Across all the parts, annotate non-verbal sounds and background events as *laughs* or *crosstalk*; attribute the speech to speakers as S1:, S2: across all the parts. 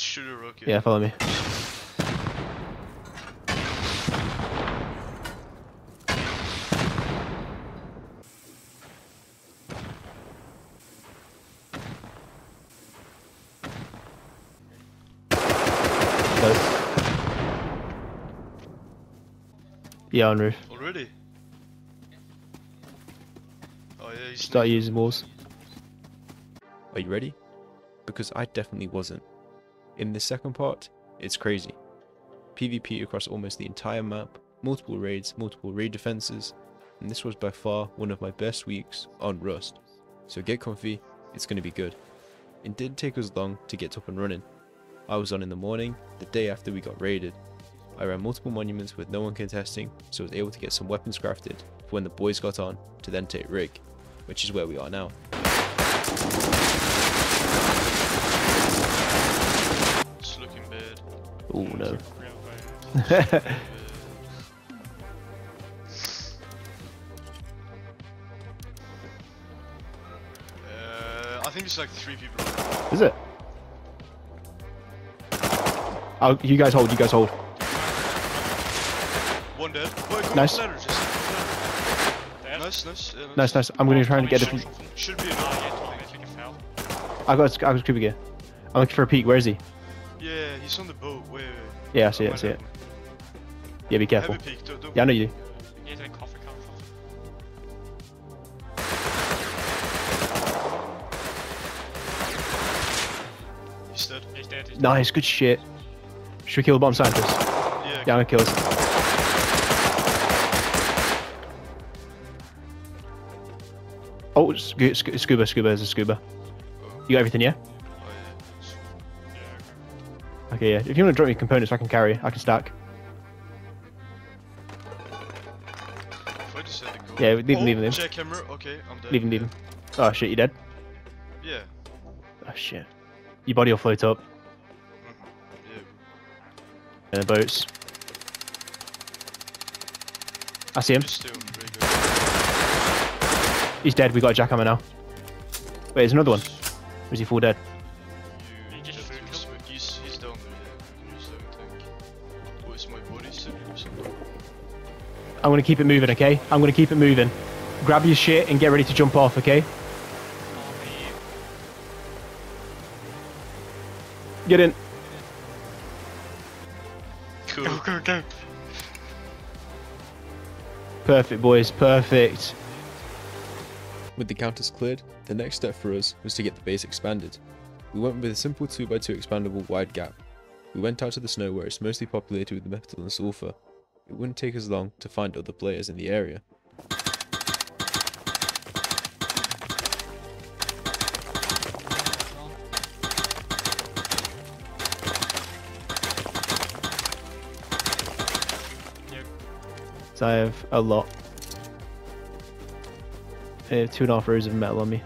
S1: Just shoot a rocket.
S2: Yeah, follow me. Yeah, on roof.
S1: Already? Oh yeah, he's
S2: Start using walls.
S3: Are you ready? Because I definitely wasn't. In this second part, it's crazy. PvP across almost the entire map, multiple raids, multiple raid defenses, and this was by far one of my best weeks on Rust. So get comfy, it's going to be good. It didn't take us long to get up and running. I was on in the morning, the day after we got raided. I ran multiple monuments with no one contesting, so I was able to get some weapons crafted for when the boys got on to then take rig, which is where we are now.
S2: Oh no.
S1: Uh, I think it's like three people.
S2: Is it? Oh, you guys hold, you guys hold.
S1: One dead. Wait, come
S2: Nice.
S1: ladder, just.
S4: Dead?
S1: Nice, nice. yeah,
S2: Nice, nice. I'm gonna try and
S4: Tommy
S2: get it
S4: shot
S2: from.
S1: Should be enough.
S4: yeah, Tommy, I think.
S2: I got, I got scuba gear. I'm looking for a peek, Where is he?
S1: Yeah, he's on the boat.
S2: Yeah, I see it, I see it. Yeah, be careful.
S1: a peek. Don't, don't
S2: Yeah, I know you do.
S4: He's in coffee cup. or.
S1: He's dead.
S4: He's dead. He's dead.
S2: Nice, good shit. Should we kill the bomb scientist?
S1: Yeah.
S2: Yeah, I'm gonna kill us. Oh, scu- scu- scuba, scuba, there's a scuba. You got everything, yeah.
S1: Yeah,
S4: okay.
S2: Yeah. If you want to drop me components, I can carry. I can stack.
S1: If I just to go.
S2: Yeah, leave him,
S1: oh,
S2: leave him, leave him.
S1: Okay, I'm dead.
S2: Leave him, leave him. Oh shit, you dead?
S1: Yeah.
S2: Oh shit. Your body will float up
S1: Mhm. Yeah.
S2: in the boats. I see him.
S1: Just stay on very good.
S2: He's dead. We got a jackhammer now. Wait, there's another one. Or is he full dead? I'm gonna keep it moving, okay? I'm gonna keep it moving. Grab your shit and get ready to jump off, okay? Get in.
S1: Cool.
S4: Go, go, go.
S2: Perfect, boys. Perfect.
S3: With the counters cleared, the next step for us was to get the base expanded. We went with a simple 2x2 expandable wide gap. We went out to the snow where it's mostly populated with metal and sulfur. It wouldn't take us long to find other players in the area.
S2: So I have a lot. I have two and a half rows of metal on me.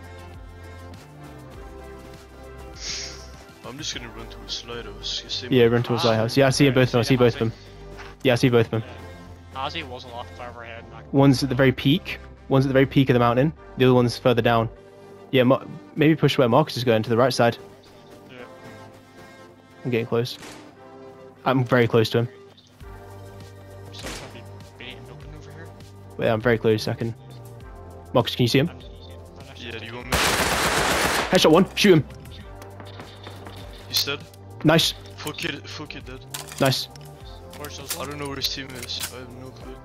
S1: I'm just gonna run to a slider. You see
S2: Yeah,
S1: my-
S2: run towards
S4: Ah,
S2: lighthouse. Yeah, I see
S4: yeah,
S2: both of them. I
S4: see
S2: see both of them. Yeah, I see both of them.
S4: Ozzy was a lot further ahead. Like,
S2: One's at the very peak. One's at the very peak of the mountain. The other one's further down. Yeah, Mar- maybe push where Marcus is going to the right side.
S4: yeah.
S2: I'm getting close. I'm very close to him.
S4: So it's gonna be beating open over here.
S2: Wait, I'm very close. I can. Marcus, can you see him?
S4: And, and I
S1: Yeah, do you want me?
S2: Headshot one. Shoot him.
S1: He's dead.
S2: Nice.
S1: Fuck it, fuck it, dead.
S2: Nice.
S4: Where's those?
S1: I don't know where his team is. I have no clue.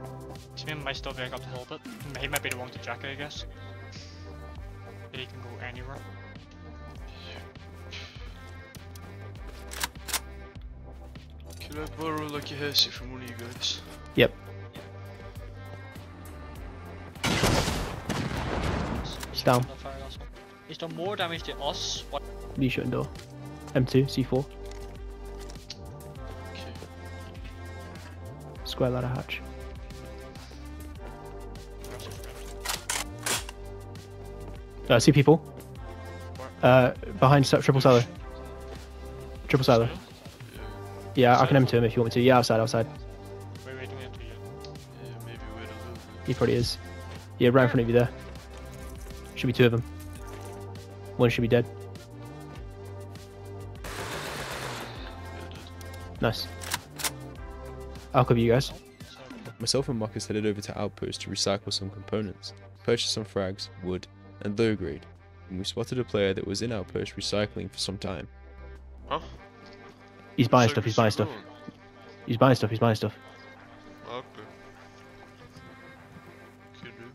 S4: Team might still back up a little bit. He might be the one to jack it, I guess. He can go anywhere.
S1: Can I borrow like a hesi from one of you guys?
S2: Yep. It's down.
S4: Not fire last one. He's done more damage to us. What?
S2: Lee shooting door. M2, C4. Square ladder hatch. Uh, I see people. Uh, behind triple silo. Triple silo. Yeah, I can M2 him if you want me to. Yeah, outside, outside. He probably is. Yeah, right in front of you there. Should be two of them. One should be dead. Nice. I'll cover you guys.
S3: Myself and Marcus headed over to Outpost to recycle some components, purchase some frags, wood, and low grade, when we spotted a player that was in Outpost recycling for some time.
S1: Huh?
S2: He's buying
S1: So-
S2: stuff. He's buying stuff. He's buying stuff. He's buying stuff.
S1: Okay.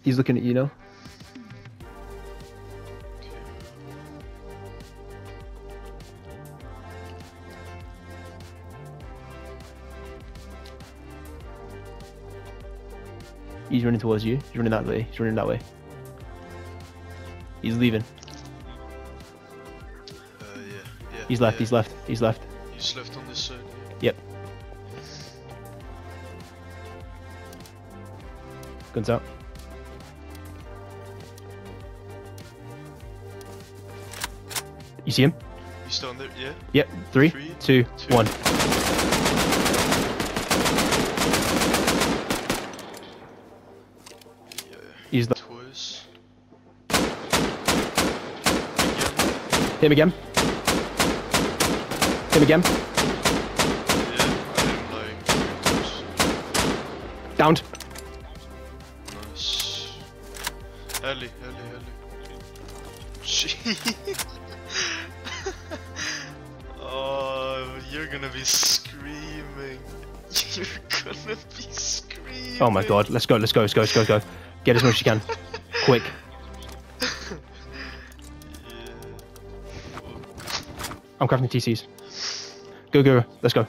S2: He's looking at you now. He's running towards you. He's running that way. He's running that way. He's leaving.
S1: Uh, yeah, yeah.
S2: He's left.
S1: yeah.
S2: He's left. He's left.
S1: He's left on this side.
S2: Yep. Guns out. You see him?
S1: He's down there. Yeah.
S2: Yep. Three,
S1: Three,
S2: two,
S1: two.
S2: one. He's the.
S1: Twice.
S2: Him
S1: Again.
S2: Him again.
S1: Yeah. I am lying. Twice.
S2: Downed.
S1: Nice. Ellie, Ellie, Ellie. Gee. oh, you're gonna be screaming. *laughs* You're gonna be screaming.
S2: Oh my god. Let's go. Let's go. Let's go. Let's go. Let's go. Get as much as you can. *laughs* Quick. I'm crafting TCs. Go, go. Let's go.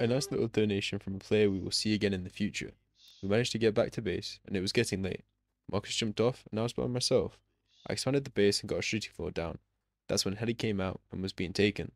S3: A nice little donation from a player we will see again in the future. We managed to get back to base, and it was getting late. Marcus jumped off, and I was by myself. I expanded the base and got a shooting floor down. That's when Heli came out and was being taken.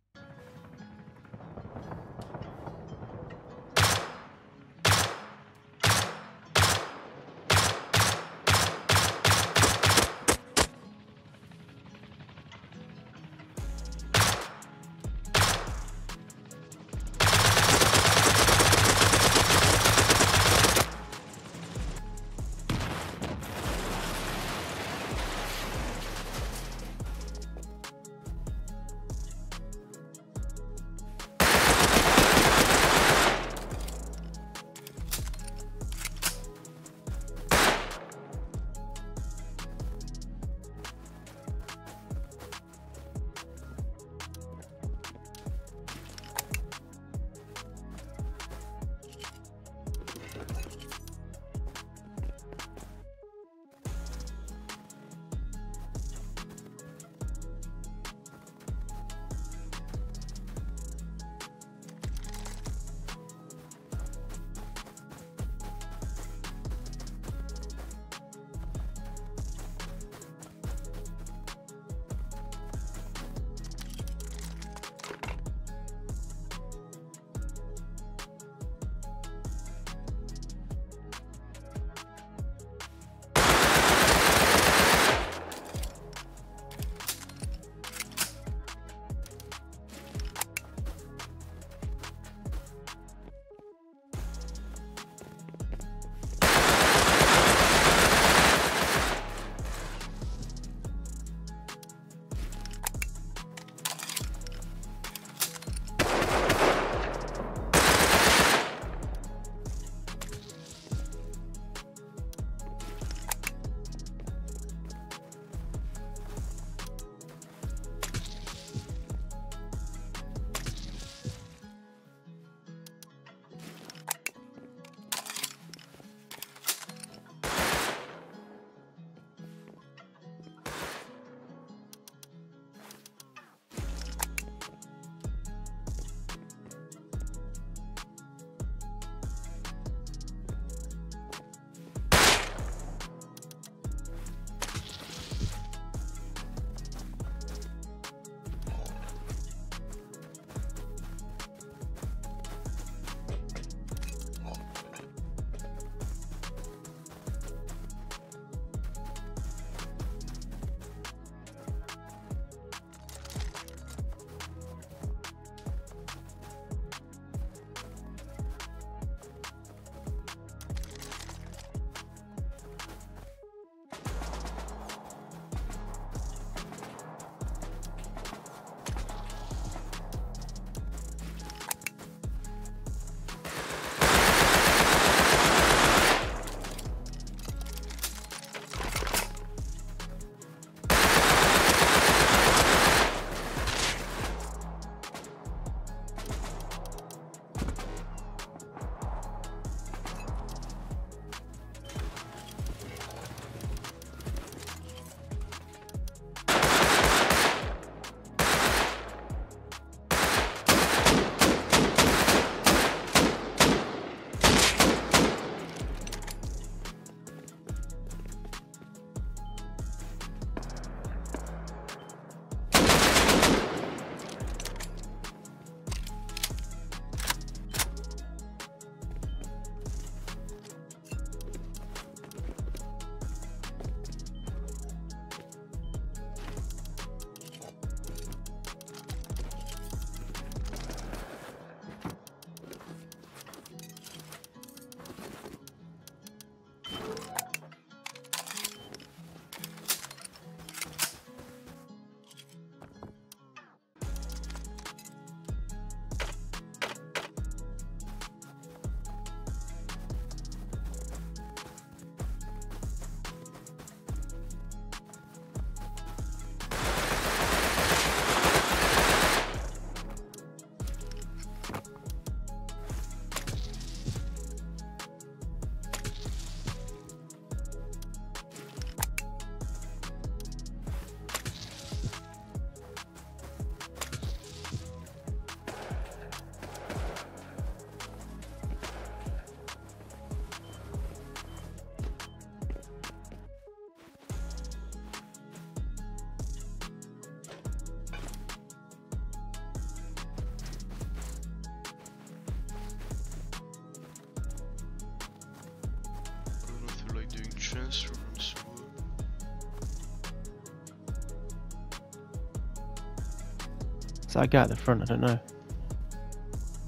S2: Is that guy at the front? I don't know.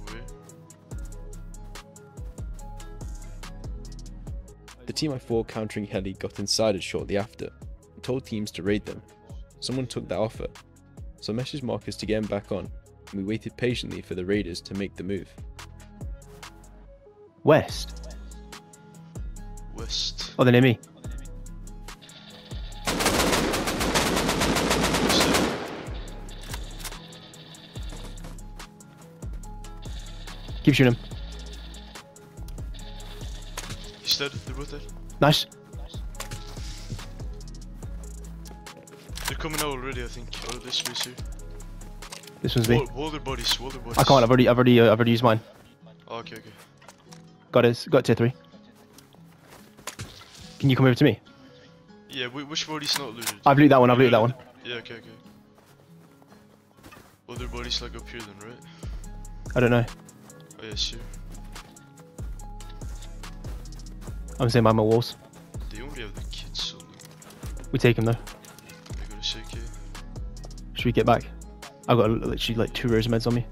S1: where?
S3: The team I fought countering Heli got inside it shortly after and told teams to raid them. Someone took that offer, so I messaged Marcus to get him back on, and we waited patiently for the raiders to make the move.
S2: West.
S1: West.
S2: Oh, they're near me. Keep shooting him.
S1: He's dead. They're both dead.
S2: Nice.
S1: They're coming out already, I think. Of this space here.
S2: This one's me.
S1: Wall, wall their bodies. Wall their bodies.
S2: I can't. I've already. I've already. Uh, I've already used mine.
S1: Oh, okay, okay.
S2: Got his. Got tier three. Can you come over to me?
S1: Yeah, whi- which body's not looted?
S2: I've looted that one. I've looted that one.
S1: Yeah, okay, okay. Other bodies like up here then, right?
S2: I don't know.
S1: Yes, here.
S2: I'm saying by my walls.
S1: They only have the kids, so
S2: We take him though.
S1: I gotta say.
S2: Should we get back? I've got uh, literally like two rows of meds on me.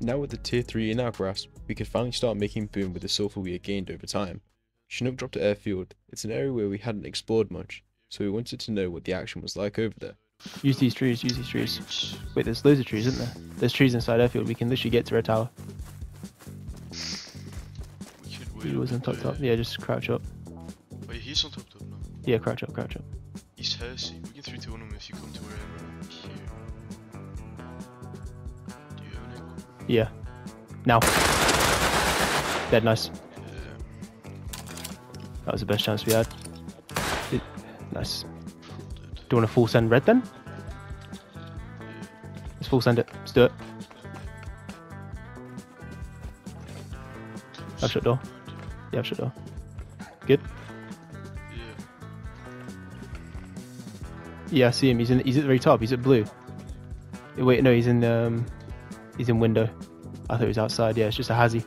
S3: Now with the tier 3 in our grasp, we could finally start making boom with the sulfur we had gained over time. Chinook dropped to airfield, it's an area where we hadn't explored much, so we wanted to know what the action was like over there.
S2: Use these trees. Use these trees. Wait, there's loads of trees, isn't there? There's trees inside airfield. We can literally get to Red Tower.
S1: Wait.
S2: He was on top top. Yeah, just crouch up.
S1: Yeah, he's on top top now.
S2: Yeah, crouch up, crouch up.
S1: He's Hersey. We can 3 2 1 him if you come to where I am here. Do you have an?
S2: Yeah. Now. Dead nice.
S1: Yeah,
S2: That was the best chance we had. It- nice. Do you want to full send red then? Let's full send it. Let's do it. I've shut door. Yeah, I've shut door. Good.
S1: Yeah.
S2: Yeah, I see him. He's in. He's at the very top. He's at blue. Wait, no, he's in. Um, he's in window. I thought he was outside. Yeah, it's just a hazy.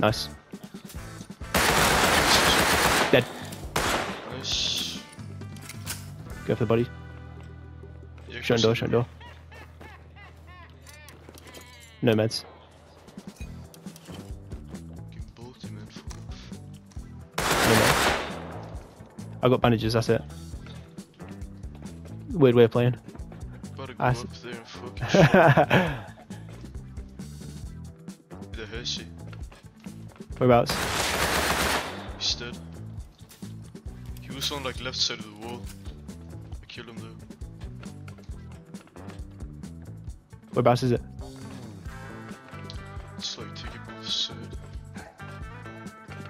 S2: Nice. Dead.
S1: Nice.
S2: Go for the body. Shut door. Shut door. No meds.
S1: Fucking bolt him in full off.
S2: No meds. I got bandages. That's it. Weird way of playing.
S1: Gotta go
S2: I
S1: up there and fucking *laughs*
S2: Whereabouts?
S1: He's dead. He was on like left side of the wall. I killed him though.
S2: Whereabouts is it?
S1: It's like taking both side.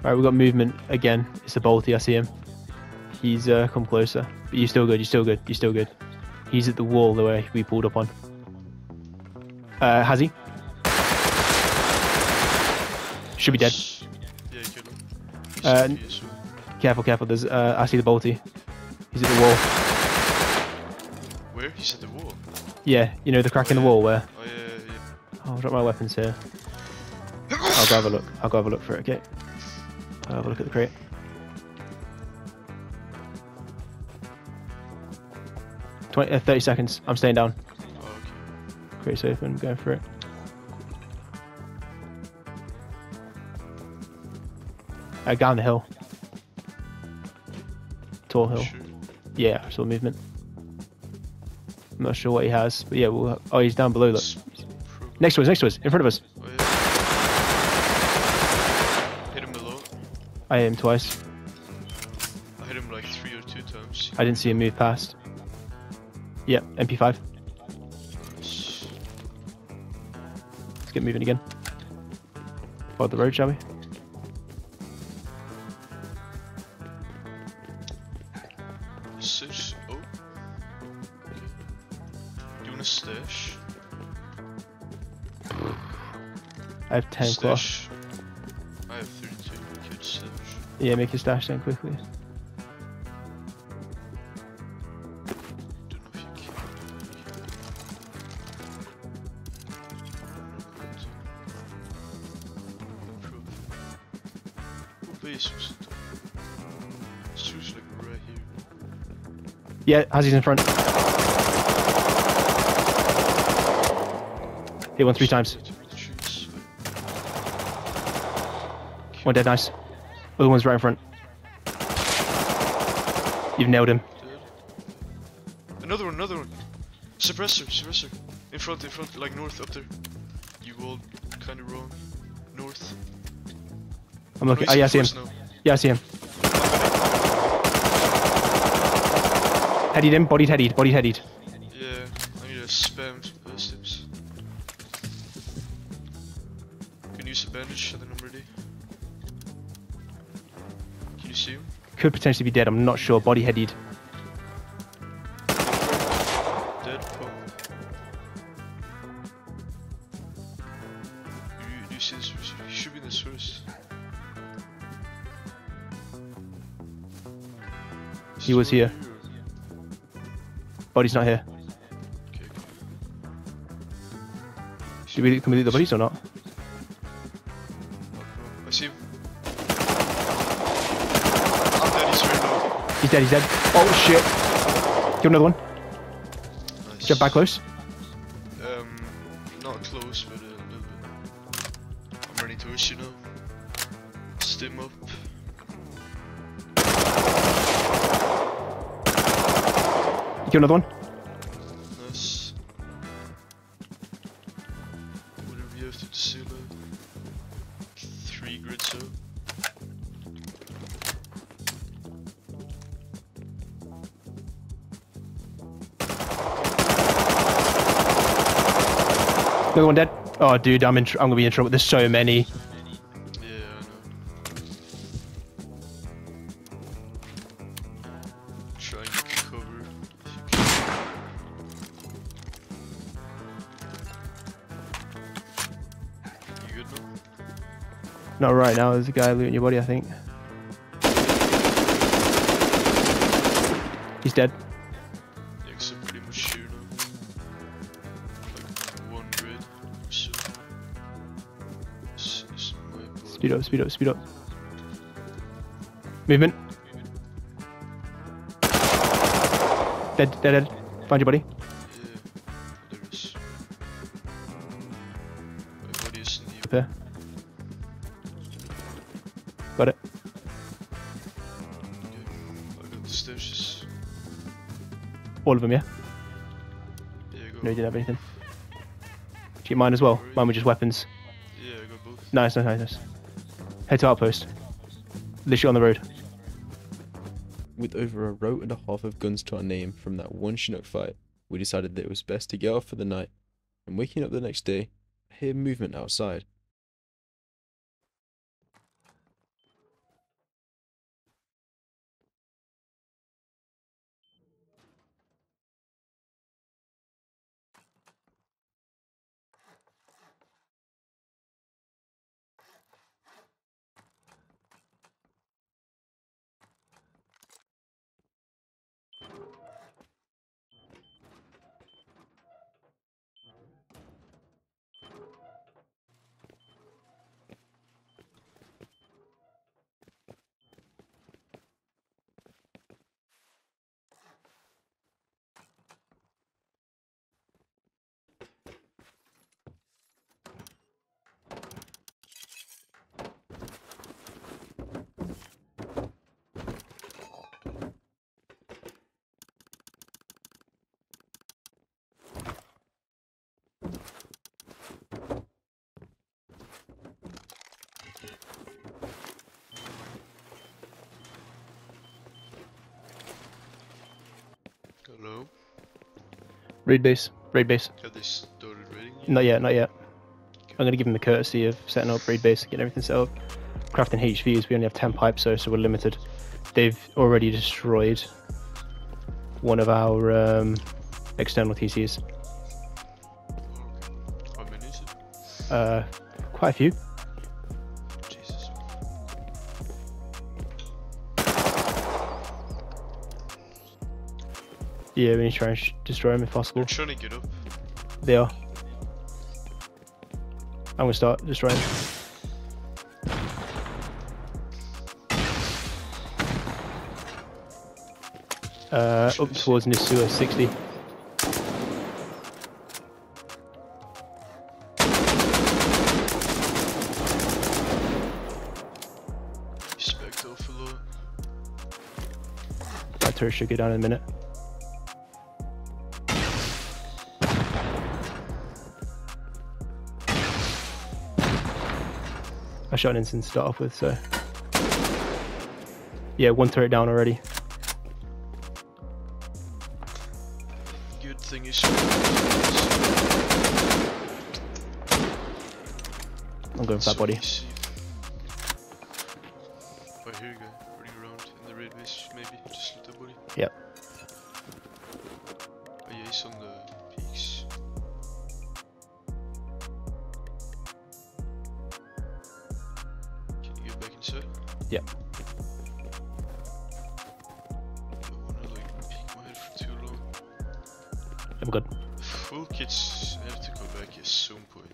S2: Right, we got movement again. It's a bolty. I see him. He's uh, come closer. But you're still good. You're still good. You're still good. He's at the wall the way we pulled up on. Uh, has he? Should be dead.
S1: Yeah, I killed him.
S2: Uh,
S1: CP as well.
S2: Careful, careful. There's. Uh, I see the bolty. He's at the wall.
S1: Where? He's at the wall.
S2: Yeah, you know the crack in the wall where.
S1: Oh yeah, yeah, yeah.
S2: I'll drop my weapons here. I'll go have a look. I'll go have a look for it. Okay. I'll have a look at the crate. Twenty, uh, 30 seconds. I'm staying down.
S1: Oh, okay.
S2: Crate's open. Going for it. Uh, down the hill. Tall hill.
S1: Sure.
S2: Yeah, I saw movement. I'm not sure what he has, but yeah, we'll. Oh, he's down below. Look. Next to us. Next to us. In front of us.
S1: Oh, yeah. Hit him below.
S2: I hit him twice.
S1: I hit him like three or two times.
S2: I didn't see him move past. Yeah, MP5. Let's get moving again. Follow the road, shall we? Have 10 cloth.
S1: I have 32. Good stash.
S2: Yeah, make your stash then quickly.
S1: Don't know if you can. Improve. What base was it? It's just like right here.
S2: Yeah, Hazzy's in front. Hit one three times. One dead, nice. Other one's right in front. You've nailed him.
S1: Another one, another one. Suppressor, suppressor. In front, in front, like north, up there. You all kind of wrong. North.
S2: I'm looking.
S1: Oh,
S2: Oh, yeah, I see him.
S1: now.
S2: Yeah, I see him. Headied him. Bodied, headied. Bodied, headied. Potentially be dead. I'm not sure. Body, headed.
S1: Dead? Oh. You, you see this? He should be in this first. Is
S2: He was here. Body's not here.
S1: Okay, okay.
S2: Should we, can we loot the bodies or not?
S1: He's
S2: dead, he's dead. Oh shit. Kill another one.
S1: Nice.
S2: Jump back close.
S1: Um, not close, but a little bit. I'm running towards you now. Stim up.
S2: Kill another one. Oh dude, I'm in. I'm gonna be in trouble. There's so many. Not right now. There's a guy looting your body. I think. He's dead. Speed up. Speed up. Speed up. Movement. Dead. Dead. Dead. Find your body.
S1: There.
S2: Got it. All of them. Yeah. No, you didn't have anything. Did you mine as well? Mine were just weapons.
S1: Yeah, I got both.
S2: Nice, nice, nice. Head to outpost. Literally on the road.
S3: With over a row and a half of guns to our name from that one Chinook fight, we decided that it was best to get off for the night. And waking up the next day, I hear movement outside.
S1: Hello?
S2: Raid base. Raid base.
S1: Have they started raiding you?
S2: Not yet, not yet. I'm gonna give them the courtesy of setting up raid base, getting everything set up. Crafting HVs, we only have 10 pipes, so, so we're limited. They've already destroyed one of our um, external TCs.
S1: How many is it?
S2: Uh, quite a few. Yeah, we need to try and destroy him if possible.
S1: They're trying to get up.
S2: They are. I'm gonna start destroying. Uh, up towards Nisua 60.
S1: Respect overload.
S2: That turret should go down in a minute. I shot an instant to start off with, so. Yeah, one turret down already.
S1: Good thing is.
S2: I'm going for that body.
S1: You oh, go. Running around in the red base, maybe. Just loot that body.
S2: Yep.
S1: Oh, yeah, he's on the
S2: Yep.
S1: Wanna like peek my head for too long.
S2: I'm good.
S1: Full kits have to go back at some point.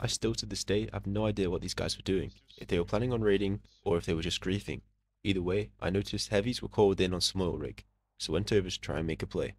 S3: I still to this day have no idea what these guys were doing, if they were planning on raiding or if they were just griefing. Either way, I noticed heavies were called in on some oil rig, so went over to try and make a play.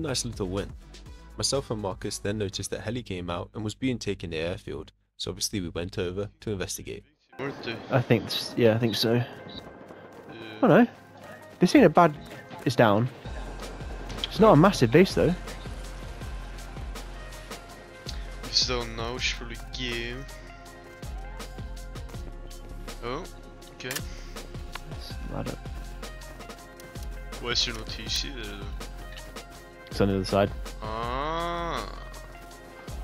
S3: Nice little win. Myself and Marcus then noticed that Heli came out and was being taken to airfield, so obviously we went over to investigate.
S2: I think, yeah, I think so.
S1: Yeah.
S2: I don't know. This ain't a bad. It's down. It's not a massive base though.
S1: It's down now, it's for the game. Oh, okay.
S2: It's, I don't,
S1: Why is there no TC there though?
S2: On the other side.
S1: Ah.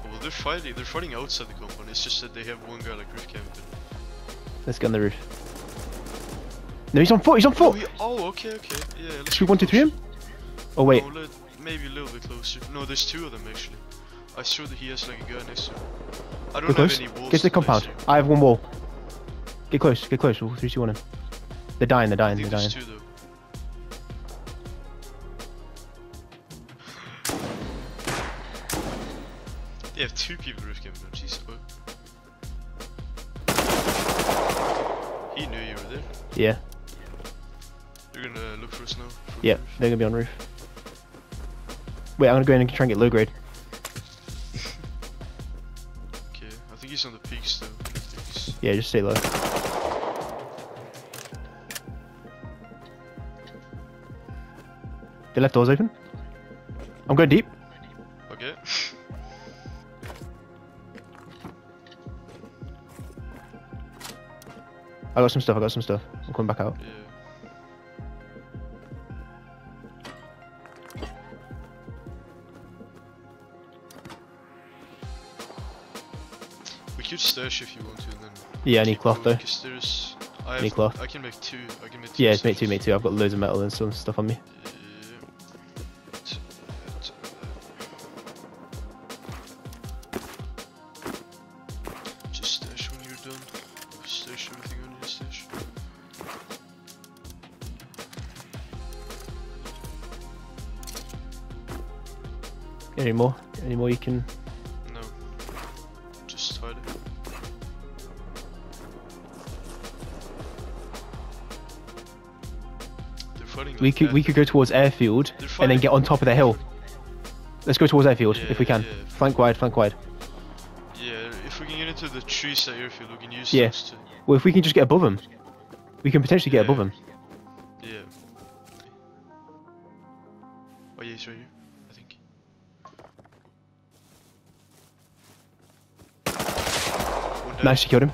S1: Well, they're fighting. They're fighting outside the compound. It's just that they have one guy like Rift Campton.
S2: Let's get on the roof. No, he's on foot. He's on
S1: Oh,
S2: foot.
S1: he- oh, okay, okay. Yeah. Let's
S2: Should we one, two, three him? Oh wait.
S1: No, let, maybe a little bit closer. No, there's two of them actually. I saw that he has like a guy next to him. I don't
S2: Get
S1: have
S2: close.
S1: any walls.
S2: Get to the
S1: to place
S2: compound. I have one wall. Get close. Get close. We'll three, two, one him. They're dying. They're dying. They're dying.
S1: two though. They have two people Rift Campton. Jeez. Oh. He knew you were there.
S2: Yeah,
S1: You're gonna look for us now. roof.
S2: they're gonna be on roof. Wait, I'm gonna go in and try and get low grade.
S1: Okay, I think he's on the peaks still. Peaks.
S2: Yeah, just stay low. The left door's open. I'm going deep. I got some stuff. I got some stuff. I'm coming back out.
S1: yeah. We could stash if you want to, and then.
S2: Yeah, I need cloth though.
S1: there's. I
S2: Need
S1: have,
S2: cloth.
S1: I can make two. I can make two.
S2: Yeah,
S1: stashes.
S2: two, mate two. I've got loads of metal and some stuff on me. Can?
S1: No. Just hide it.
S2: We could we could go towards airfield and then get on top of the hill. Let's go towards airfield if we can.
S1: yeah.
S2: Flank wide, flank wide.
S1: Yeah, if we can get into the trees at airfield, we can use
S2: Yeah.
S1: those to.
S2: Well, if we can just get above them, we can potentially get
S1: Yeah.
S2: above them.
S1: Yeah. Oh yeah, he's right here. I think. One down.
S2: Nice, you killed him.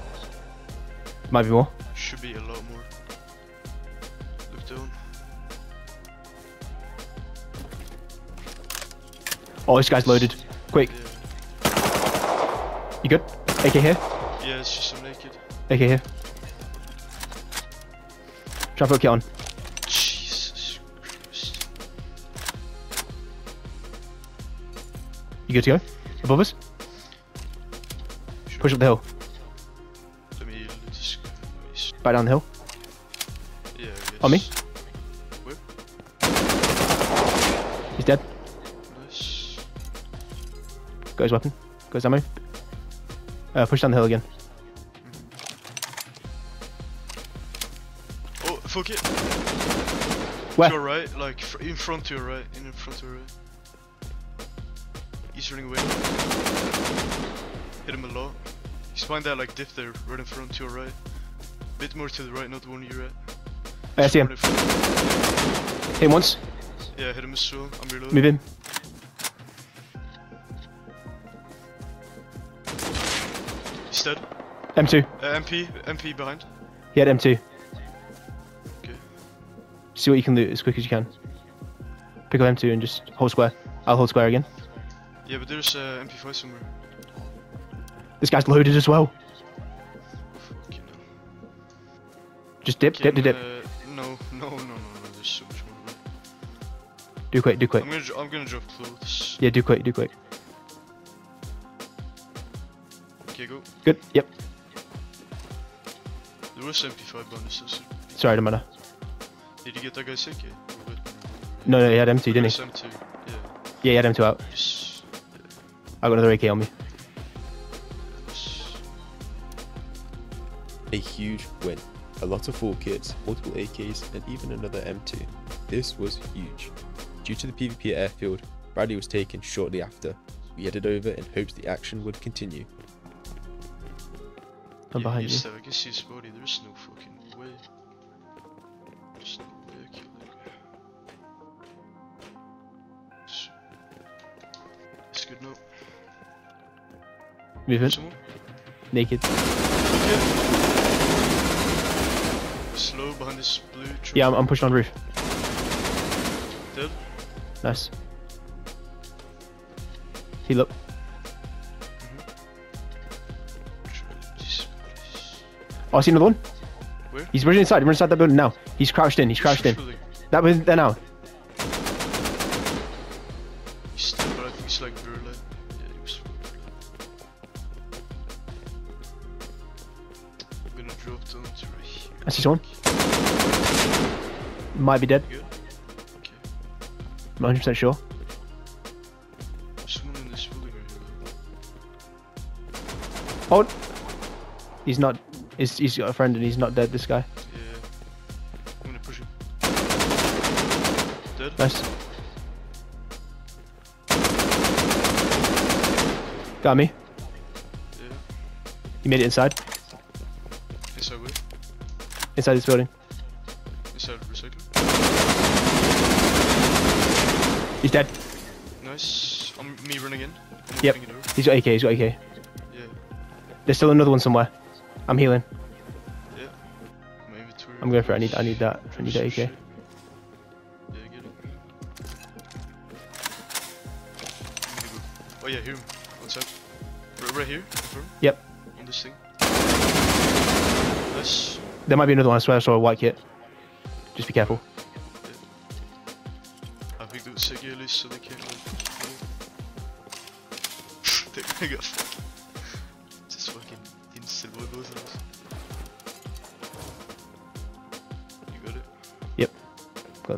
S2: Might be more.
S1: Should be a lot more. Look down.
S2: Oh, this guy's loaded. Quick,
S1: Yeah.
S2: you good? AK here.
S1: Yeah, it's just some naked.
S2: AK here. Try and put a kit on.
S1: Jesus Christ.
S2: You good to go? Above us?
S1: Sure.
S2: Push up the hill. Back down the hill.
S1: Yeah.
S2: On me?
S1: Where?
S2: He's dead.
S1: Nice.
S2: Got his weapon. Got his ammo. Uh, push down the hill again.
S1: Oh, fuck it.
S2: Where?
S1: To your right, like fr in front to your right, in front to your right. He's running away. Hit him a lot. He's behind that like dip there, right in front to your right. Bit more to the right, not the one you're at.
S2: I see him.
S1: Right in front.
S2: Hit him once.
S1: Yeah, hit him as well. I'm reloading.
S2: Move in.
S1: He's dead.
S2: M2.
S1: Uh, MP, MP behind.
S2: He had M2.
S1: Okay.
S2: See what you can loot as quick as you can. Pick up M2 and just hold square. I'll hold square again.
S1: Yeah, but there's uh, MP5 somewhere.
S2: This guy's loaded as well. Just dip, dip,
S1: Can,
S2: dip, dip.
S1: uh, no, no, no, no, no. There's so much more. right?
S2: Do quick, do quick.
S1: I'm gonna, dr- I'm gonna drop clothes.
S2: Yeah, do quick, do quick.
S1: Okay, go.
S2: Good, yep.
S1: There was MP5
S2: Sorry, don't matter.
S1: did you get that guy sick? Yeah.
S2: No, no, he had M2, didn't he?
S1: M2. Yeah.
S2: Yeah, he had M2 out.
S1: Yes.
S2: I got another AK on me.
S1: yes.
S3: A huge win. A lot of full kits, multiple AKs, and even another M2. This was huge. Due to the PvP at airfield, Bradley was taken shortly after. We headed over in hopes the action would continue.
S2: I'm
S1: yeah,
S2: behind you.
S1: yes, I can see his body. There's no fucking way. There's no way I killed that guy. It's, it's good now.
S2: Movement.
S1: Someone?
S2: Naked.
S1: Slow behind this blue truck.
S2: Yeah, I'm, I'm pushing on roof.
S1: Dead.
S2: Nice. Heal up.
S1: Mm-hmm.
S2: Oh, I see another one.
S1: Where?
S2: He's running inside. He's running inside that building now. He's crouched in. He's crouched in. That building there now. Might be dead.
S1: Okay.
S2: I'm 100 percent sure.
S1: Someone in this building right here.
S2: Oh, he's not He's, he's got a friend and he's not dead, this guy.
S1: Yeah. I'm gonna push him. Dead?
S2: Nice. Got me.
S1: Yeah.
S2: You made it inside.
S1: Inside where?
S2: Inside this building. He's dead.
S1: Nice. I'm me running in. I'm
S2: Yep.
S1: opening it over.
S2: He's got AK, he's got AK.
S1: Yeah.
S2: There's still another one somewhere. I'm healing.
S1: Yeah.
S2: I'm going for it. I need I need that. I need that AK.
S1: Yeah, get it. Oh yeah, here. What's up? Right, right here. Confirm.
S2: Yep.
S1: On this thing. Nice.
S2: There might be another one, I swear I saw a white kit. Just be careful.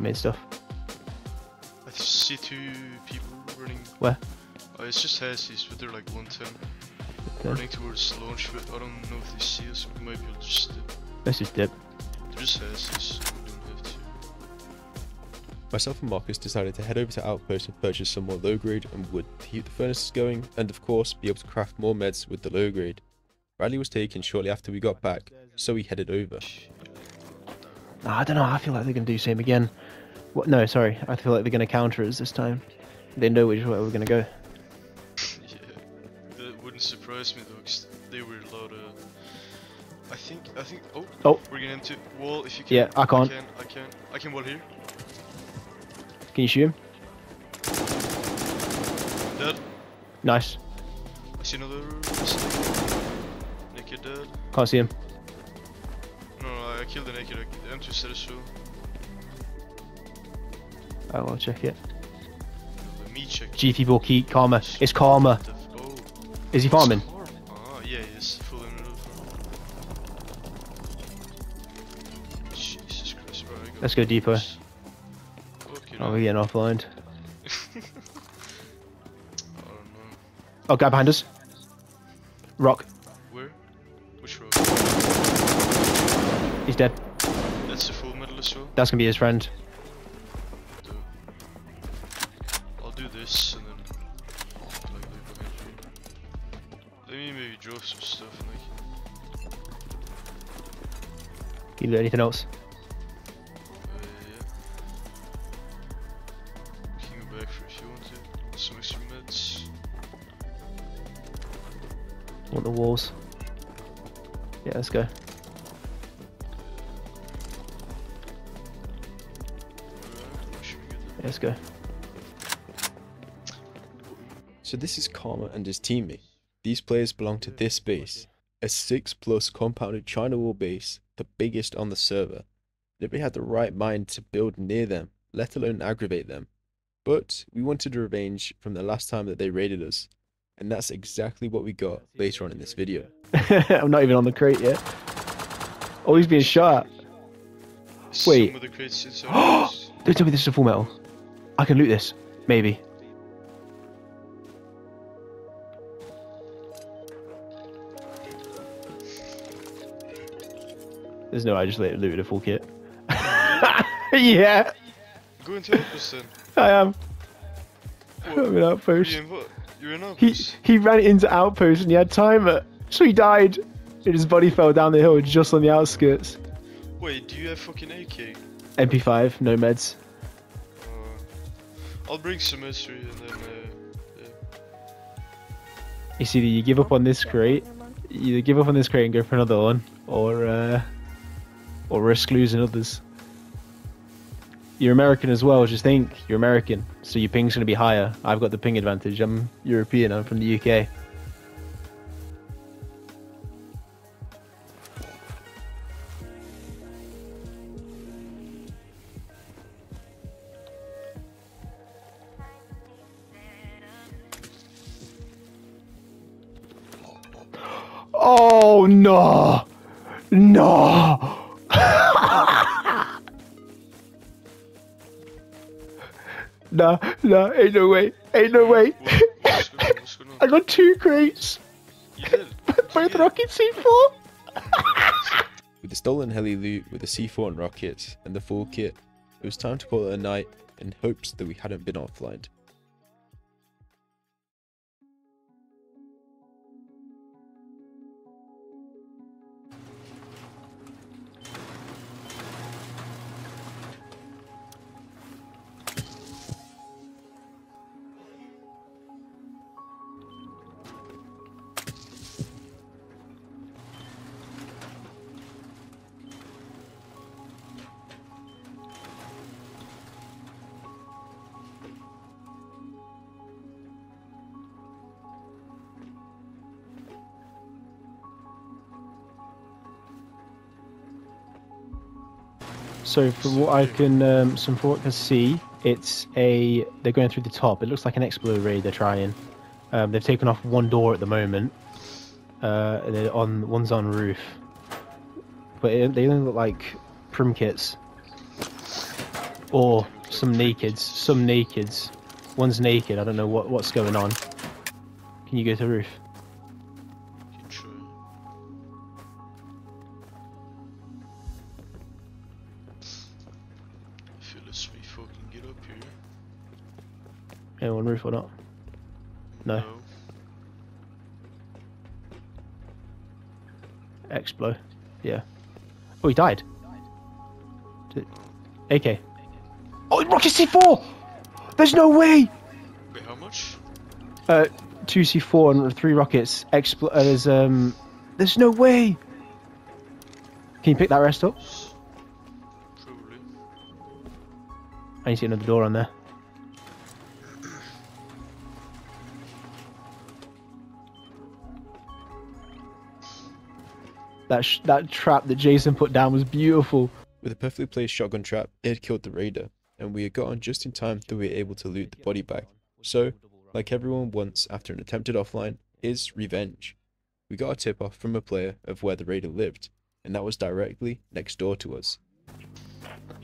S1: Got
S2: stuff.
S1: I see two people running.
S2: Where?
S1: Oh, it's just Hessies, but they're like 110.
S2: Okay.
S1: Running towards launch, but I don't know if they see us. We might be able to just dip.
S2: Let's just dip.
S1: They're just Hessies, we don't have to.
S3: Myself and Marcus decided to head over to Outpost and purchase some more low grade and wood to keep the furnaces going, and of course, be able to craft more meds with the low grade. Bradley was taken shortly after we got back, so we headed over.
S2: I don't know. I feel like they're gonna do the same again. What? No, sorry. I feel like they're gonna counter us this time. They know which way we're gonna go.
S1: yeah. That wouldn't surprise me though, 'cause they were a lot of. I think, I think. Oh,
S2: Oh.
S1: we're getting into wall if you can.
S2: Yeah, I can't.
S1: I can, I can. I can wall here.
S2: Can you shoot him?
S1: Dead.
S2: Nice.
S1: I see another. Naked dead.
S2: Can't see him.
S1: No, no, I killed the naked. I- The M2 said so.
S2: Oh, I'll check it.
S1: Let me check.
S2: GT key karma. It's karma.
S1: Oh.
S2: Is he farming?
S1: Ah, yeah, he is. Full in Jesus Christ, bro. I got
S2: Let's go deeper.
S1: Fucking
S2: Oh, we're getting offline. *laughs*
S1: I don't know.
S2: Oh, guy behind us. Rock.
S1: Where? Which road?
S2: He's dead.
S1: That's the full well.
S2: That's gonna be his friend.
S1: You
S2: do anything else?
S1: uh, yeah. You can go back for if you want to. Some extra meds.
S2: Want the walls? Yeah, let's go.
S1: Alright, should we get
S2: Yeah, let's go.
S3: So this is Karma and his teammate. These players belong to this base, a 6 plus compounded China wall base, the biggest on the server. Nobody had the right mind to build near them, let alone aggravate them. But we wanted revenge from the last time that they raided us, and that's exactly what we got later on in this video. *laughs*
S2: I'm not even on the crate yet. Oh, he's being shot.
S1: this?
S2: Wait.
S1: Some of the crates. *gasps*
S2: Don't tell me this is a full metal. I can loot this. Maybe. There's no I just let looted a full kit. *laughs* *laughs* yeah,
S1: Go into Outpost then. *laughs*
S2: I am.
S1: What?
S2: I'm in outpost.
S1: You in what? You're in
S2: He
S1: Outpost?
S2: he ran into outpost and he had timer, so he died. And his body fell down the hill just on the outskirts.
S1: Wait, do you have fucking AK?
S2: MP5, no meds.
S1: Uh, I'll bring some mystery and then uh, yeah.
S2: It's either you give up on this crate, you give up on this crate and go for another one, or uh, or risk losing others. You're American as well. Just think, you're American, so your ping's gonna be higher. I've got the ping advantage. I'm European. I'm from the UK. Oh no! No! *laughs* nah, nah, ain't no way. Ain't no way.
S1: What? What's going on? What's going *laughs* on?
S2: I got two crates.
S1: You did? *laughs*
S2: Both
S1: Yeah.
S2: rocket C4.
S3: with the stolen heli loot with the C4 and rockets and the full kit, it was time to call it a night in hopes that we hadn't been offline.
S2: So from what I can, um, some from what I can see, it's a they're going through the top. It looks like an explode raid they're trying. Um, they've taken off one door at the moment. Uh, they're on one's on roof, but it, they only look like prim kits or some nakeds. Some nakeds. One's naked. I don't know what what's going on. Can you go to the roof? Or not? No. Explo. Yeah. Oh, he died. Did- AK. Oh, Rocket C4! There's no way!
S1: Wait, how much?
S2: Uh, two C4 and three rockets. Explo. Uh, there's um. There's no way. Can you pick that rest up?
S1: Probably.
S2: I need to see another door on there. That sh- that trap that Jason put down was beautiful.
S3: With a perfectly placed shotgun trap, it had killed the raider, and we had got on just in time that we were able to loot the body bag. So, like everyone wants after an attempted offline, is revenge. We got a tip off from a player of where the raider lived, and that was directly next door to us.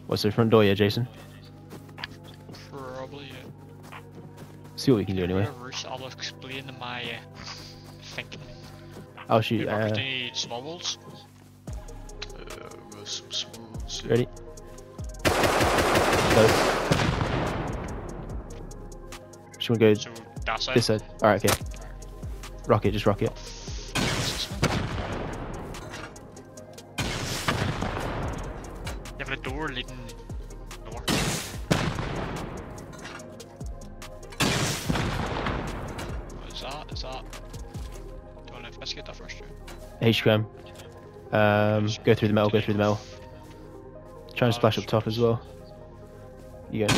S2: What's the front door, yeah, Jason?
S4: Probably, yeah.
S2: See what we can do anyway.
S4: Whatever, I'll explain my uh, thinking.
S2: I'll shoot. Uh,
S4: need small balls?
S1: Uh, some smooths.
S2: ready? Go. Should we go
S4: So that side.
S2: this side? Alright, okay. Rocket, just rocket. HQM. Um, go through the metal, go through the metal. Try and splash up top as well. You go.
S4: Did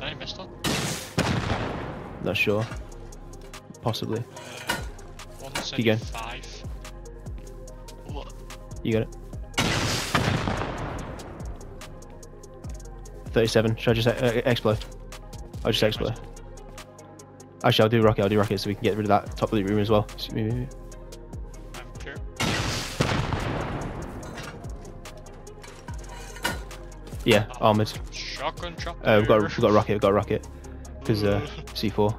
S4: I miss that?
S2: Not sure. Possibly.
S4: Uh,
S2: Keep going.
S4: 175. What?
S2: You got it. 37. Should I just uh, explode? I'll just explode. Actually, I'll do rocket. I'll do rocket so we can get rid of that top of the room as well. Yeah, armored.
S4: Shotgun trap.
S2: Uh, we've got we've got a rocket. We've got a rocket. Because uh, C4.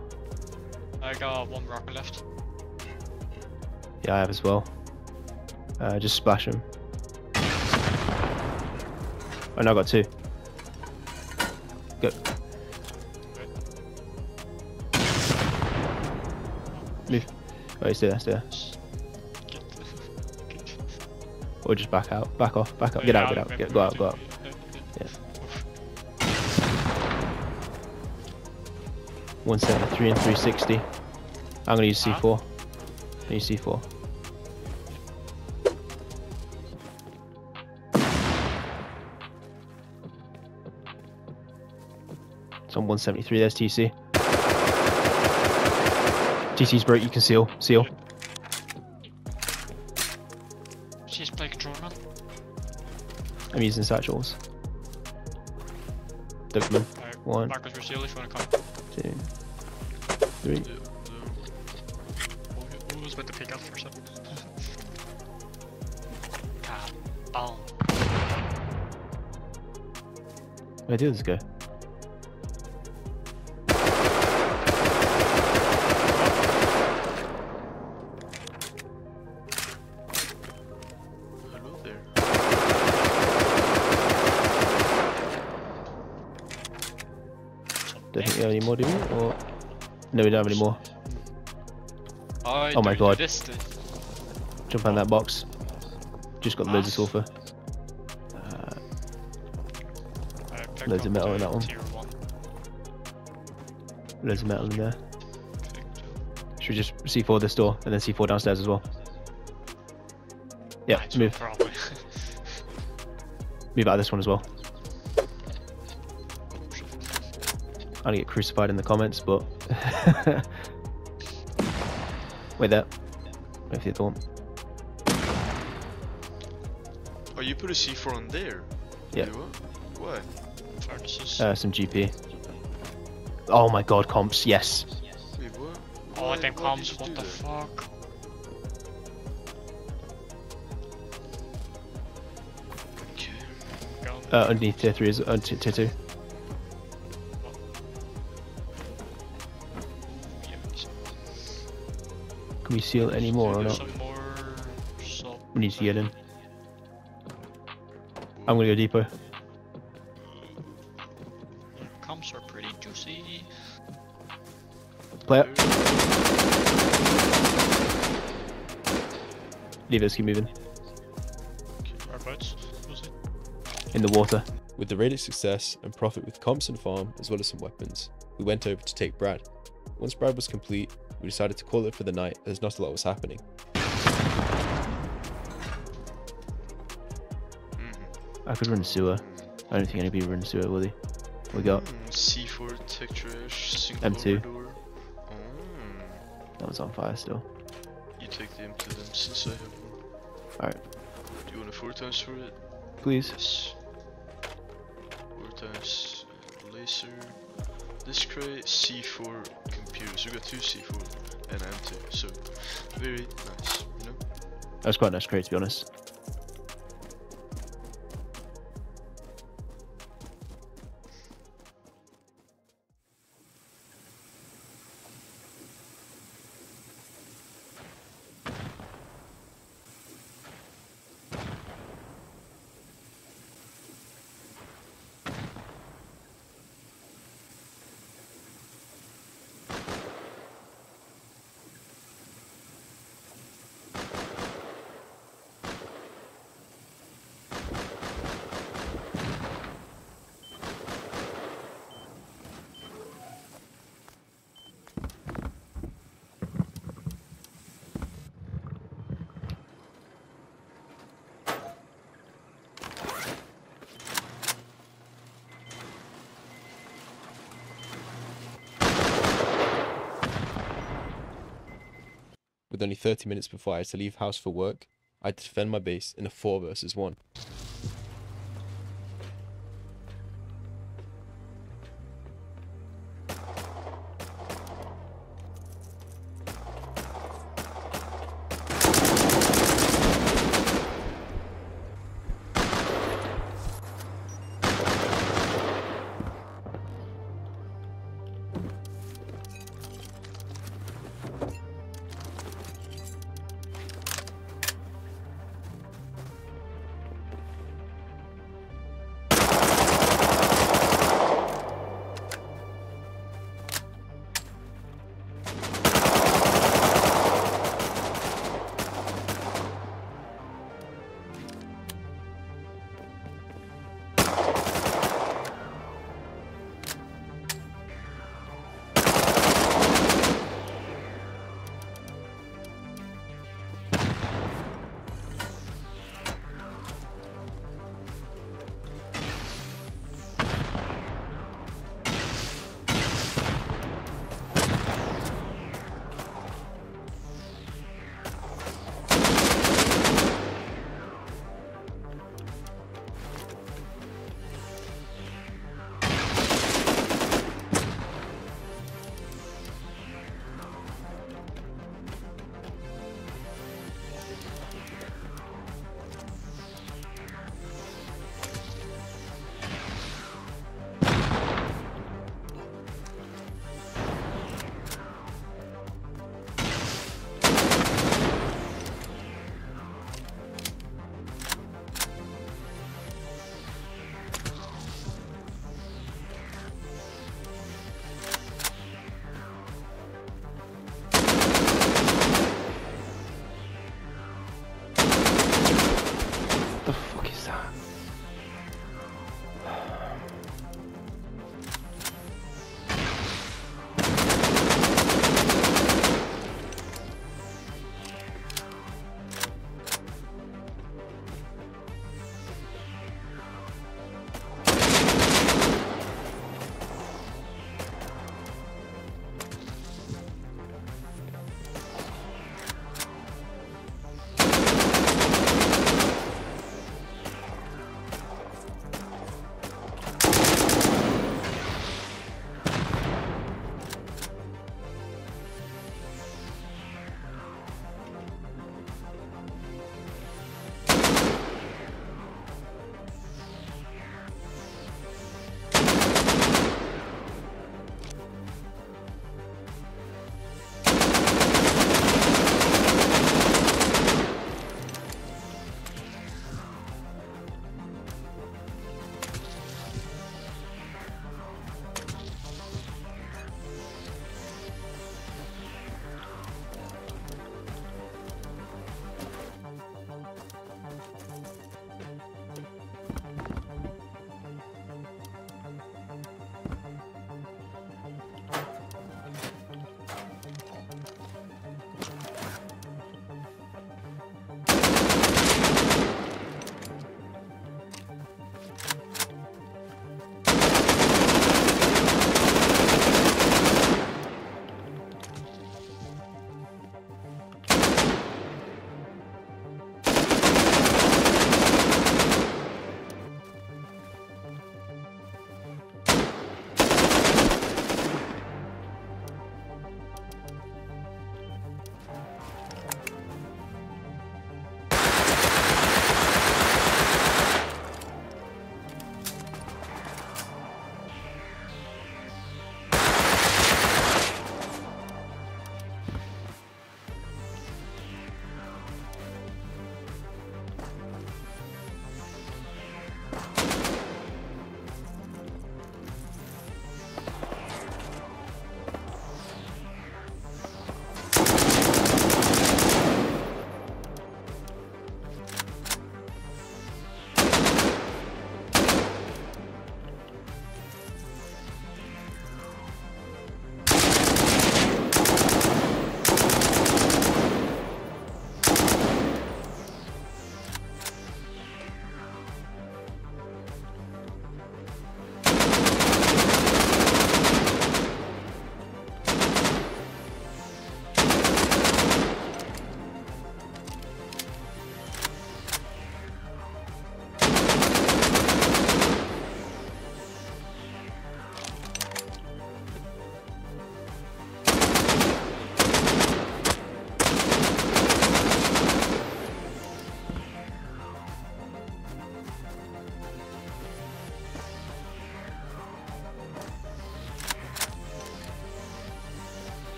S4: I got one rocket left.
S2: Yeah, I have as well. Uh, just splash him. Oh no, I got two. Go. Move. Oh, stay there, stay there. *laughs* Or just back out. Back off. Back up. Get out, get out. Get, go out, go out. 173 and 360. I'm gonna use C4. I uh-huh. use C4. It's on 173. There's TC. TC's broke. You can seal. Seal.
S4: She's play control man.
S2: I'm using satchels. Dokeman.
S4: Alright,
S2: One.
S4: Marcus Rosillo, if you wanna come.
S2: Two. Three.
S1: Yeah.
S4: Who- was about to pick up for some? God, ah, boom.
S2: Where did this go? Any more, do we? Or no, we don't have any more.
S4: I
S2: Oh my God. Jump on that box. Just got loads of sulfur. Uh, Loads of metal in that one.
S4: One.
S2: loads of metal in there. Should we just C4 this door and then C4 downstairs as well? Yeah,
S4: Might as well,
S2: move.
S4: Probably. *laughs*
S2: Move out of this one as well. I'm gonna get crucified in the comments, but *laughs* wait there. Wait for the other one.
S1: Oh, you put a C4 on there?
S2: Yeah.
S1: Wait, what? Why?
S2: Uh, some GP. Oh my god, comps, yes.
S1: Wait, what?
S4: oh,
S1: Why-
S4: them
S1: why
S4: comms,
S1: did you
S4: what the
S1: that?
S4: fuck?
S1: Okay.
S2: Uh, underneath tier 3 is uh, t- tier 2. Can we seal any more or not?
S4: Some more sub.
S2: We need to get in. I'm gonna go deeper.
S4: Comps are pretty juicy.
S2: Play up. Leave us, keep moving.
S4: Whereabouts was it?
S2: In the water.
S3: With the raided success and profit with comps and farm, as well as some weapons, we went over to take Brad. Once Brad was complete, we decided to call it for the night as not a lot was happening.
S1: Mhm.
S2: I could run sewer. I don't think anybody run sewer, will they? We got.
S1: Mm, C4 tech trash, single
S2: M2.
S1: door. Oh,
S2: That one's on fire still.
S1: you take the M2 then, since I have one.
S2: Alright.
S1: Do you want a 4 times for it?
S2: Please.
S1: Yes. 4 times laser. This crate, C4 computers. We got two C4 and M2, so very nice, you know?
S2: That was quite nice crate to be honest.
S3: Only 30 minutes before I had to leave house for work, I had to defend my base in a 4 versus 1.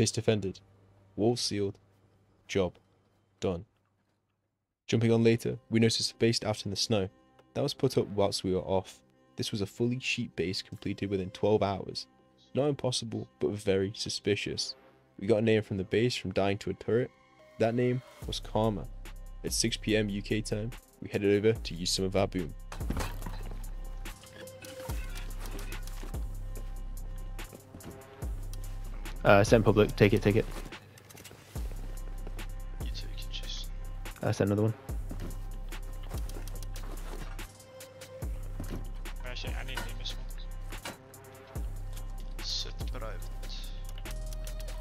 S3: Base defended. Wall sealed. Job done. Jumping on later, we noticed a base out in the snow. That was put up whilst we were off. This was a fully sheet base completed within 12 hours. Not impossible, but very suspicious. We got a name from the base from dying to a turret. That name was Karma. At 6pm UK time, we headed over to use some of our boom.
S2: Uh, send public. Take it. Take it.
S1: You take it, Jason.
S2: Uh, send another one.
S4: Actually, I need to name one.
S1: Set private.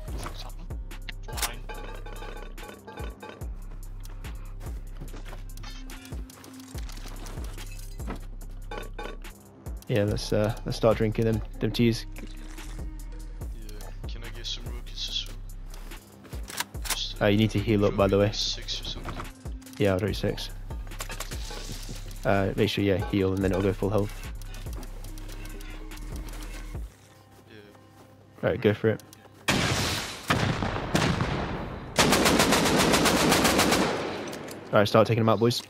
S4: What's happening? It's mine.
S2: Yeah, let's uh, let's start drinking them them teas. Uh, you need to heal up, by the way.
S1: Six or something.
S2: Yeah, I'll six. Uh, make sure yeah heal and then it'll go full health.
S1: Yeah.
S2: Right, go for it. Alright, start taking them out, boys.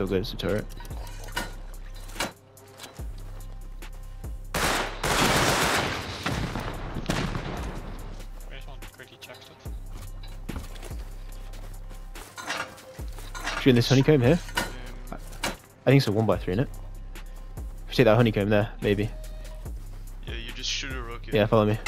S2: So good as a turret.
S4: I just want to quickly check stuff.
S2: Should we in this honeycomb here?
S1: Um,
S2: I think it's a one by three, innit? If you take that honeycomb there, maybe.
S1: yeah, you just shoot a rocket.
S2: Yeah, follow me.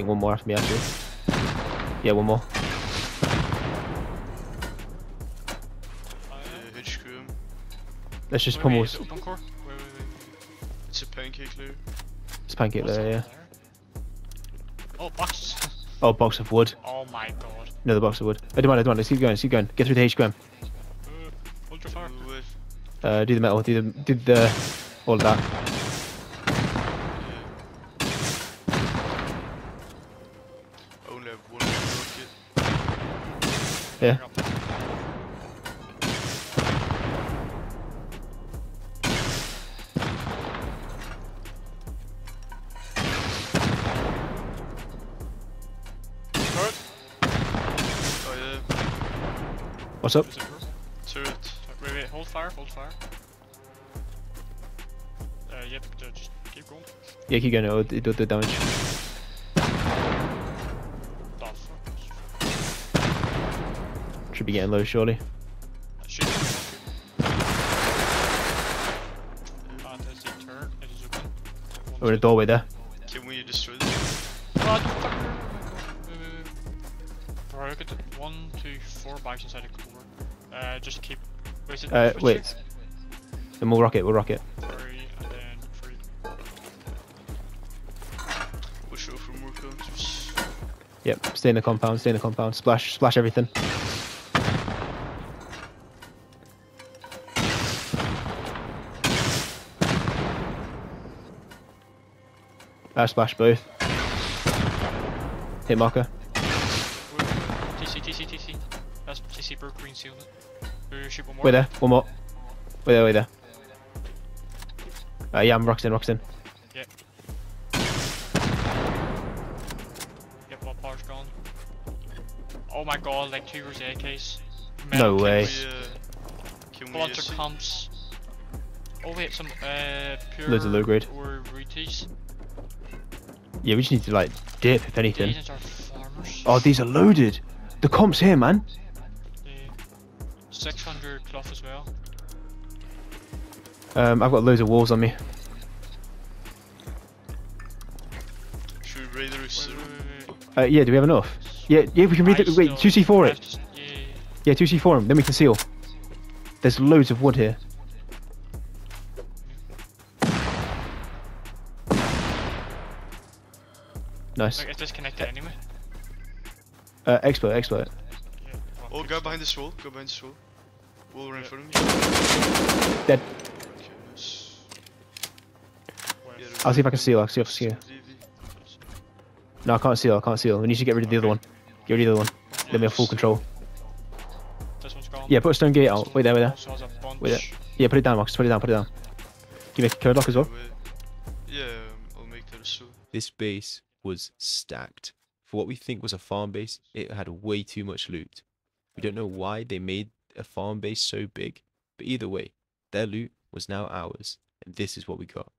S2: Think one more after me actually. Yeah, one more.
S4: Oh,
S1: Uh, HQ.
S2: Let's just
S4: Wait,
S2: pummel
S4: wait,
S2: this.
S1: It's a pancake layer.
S2: this pancake there, yeah.
S4: there? Oh, box. *laughs*
S2: Oh, box of wood.
S4: oh my god.
S2: Another box of wood. I don't mind, I don't mind. Let's keep going, let's keep going. Get through the HQM.
S4: Uh, ultra fire.
S1: Wait, wait,
S2: Uh, do the metal, do the, do the, all of that.
S1: Yeah. Oh yeah,
S2: What's up?
S4: Is it turret?
S1: turret.
S4: Wait, wait, hold fire, hold fire. Uh, yep, uh, just keep going.
S2: Yeah, keep going, it'll, do damage. Be getting low, surely.
S4: Shoot. Ah, there's the turret. It is open.
S2: We're in a doorway there.
S1: Can we destroy them?
S4: Motherfucker! Wait, wait, wait. Alright, look at the one, two, four bags inside the core. Uh, just keep. Wait, it
S2: Uh,
S4: which
S2: wait.
S4: two?
S2: Then we'll rock it, we'll rock it.
S4: Three, and then three.
S1: Watch out for more counters.
S2: Yep, stay in the compound, stay in the compound. Splash, splash everything. Uh, splash both. Hit marker.
S4: TC, TC, TC. That's TC broke green sealed it. Shoot one more.
S2: Wait there, one more. Wait there, wait there. Uh, yeah, I'm Roxton, Roxton.
S4: Yep, all power's gone. Oh my god, like two Rosé case.
S2: No
S4: Metal
S2: way.
S4: case,
S1: We, uh,
S4: Bunch of
S1: see?
S4: comps. Oh wait, some uh pure
S2: Loads of low grade.
S4: or Rutis.
S2: Yeah, we just need to like dip if anything.
S4: These.
S2: Oh, these are loaded. The comps here, man.
S4: Yeah. 600 cloth as well.
S2: Um, I've got loads of walls on me.
S1: Should we raid the.
S2: Uh, yeah, do we have enough? Yeah, yeah, we can read
S4: I
S2: it. Wait, 2C4 it.
S4: Yeah, yeah, yeah.
S2: Yeah, 2C4 them, then we can seal. There's loads of wood here. Nice.
S4: Like, it's disconnected anyway.
S2: Uh, expert, expert.
S4: Yeah, well,
S1: Oh, go
S4: stuff.
S1: behind this wall. Go behind this wall. Wall right in
S4: Yeah.
S1: front of me.
S2: Dead.
S1: Okay, nice.
S2: I'll see if I can seal. I'll see if I can seal.
S1: DV.
S2: No, I can't seal. I can't seal. We need to get rid of the other one. Get rid of the other one. Then me have full control.
S4: This one's gone.
S2: Yeah, put a stone gate out. Wait there, wait there.
S4: Also has a bunch.
S2: Wait there. Yeah, put it down, Marcus. Put it down. Put it down. Can you make a code lock as well?
S1: Yeah, um, I'll make that as well.
S3: This base was stacked. For what we think was a farm base, it had way too much loot. We don't know why they made a farm base so big, but either way, their loot was now ours, and this is what we got.